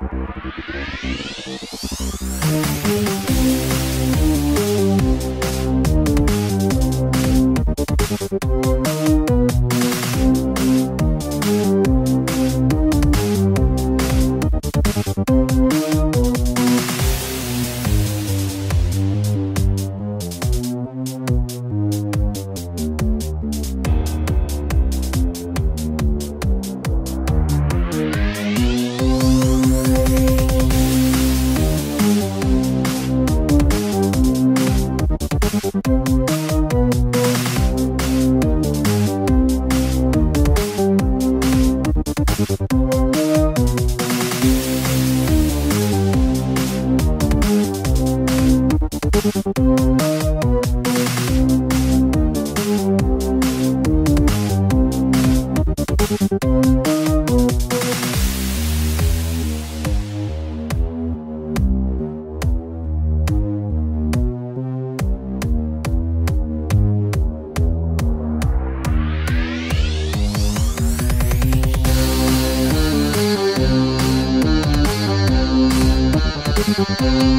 Thank you. Thank you. Música